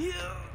Yeah.